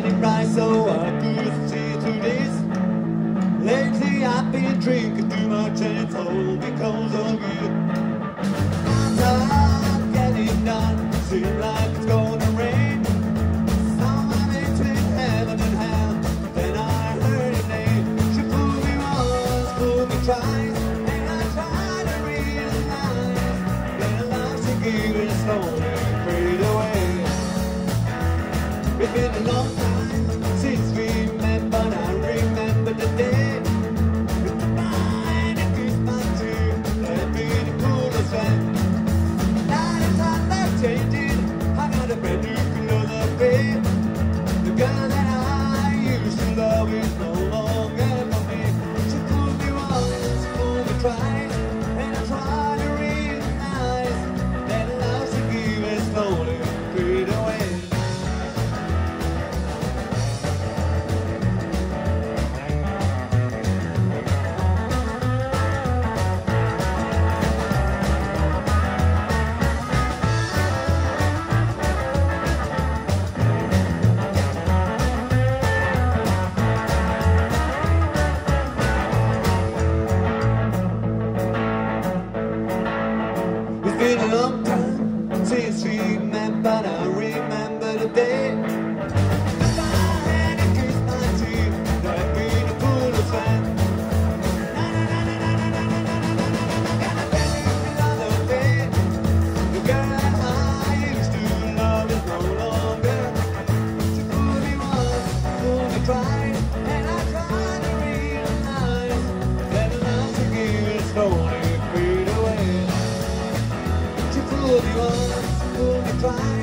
getting so I could see to this. Lately I've been drinking too much and it's all because of you. I'm not getting seems like it's gonna rain. Somewhere between heaven and hell, then I heard her name. She pulled me once, pulled me twice, and I tried to love she gave fade away. It's been a long time. Been a long time since we met, but I remember the day. And kiss my teeth, I've been a fool of fan. The away.